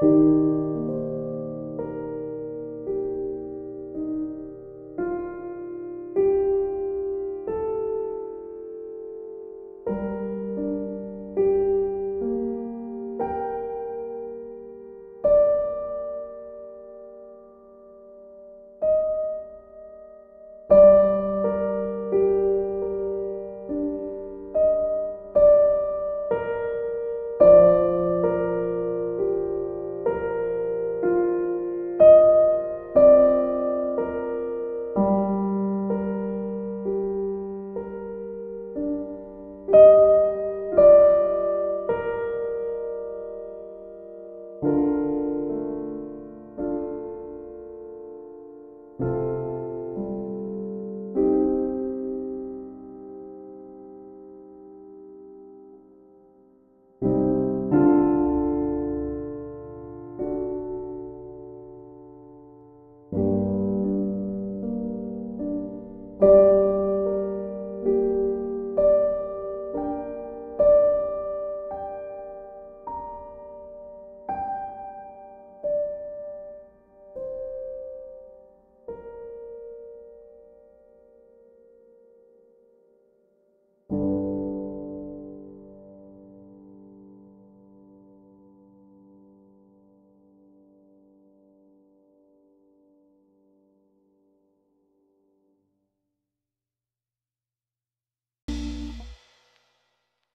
Música